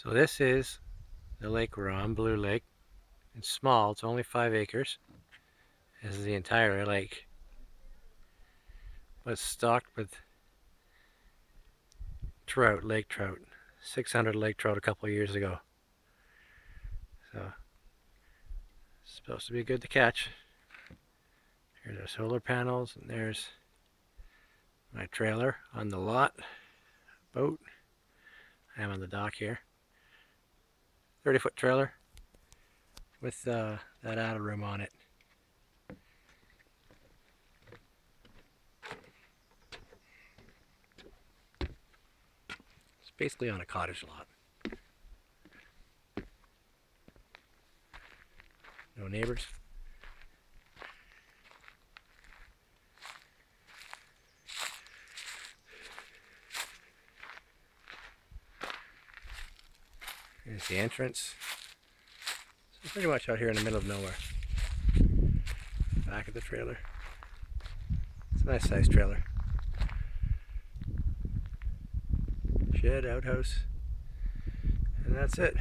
So this is the lake we're on, Blue Lake. It's small, it's only five acres. This is the entire lake. But it's stocked with trout, lake trout. 600 lake trout a couple years ago. So, it's supposed to be good to catch. Here's our solar panels, and there's my trailer on the lot, boat. I am on the dock here. 30 foot trailer with uh, that outer room on it. It's basically on a cottage lot. No neighbors. Here's the entrance. So pretty much out here in the middle of nowhere. Back of the trailer. It's a nice sized trailer. Shed, outhouse, and that's it.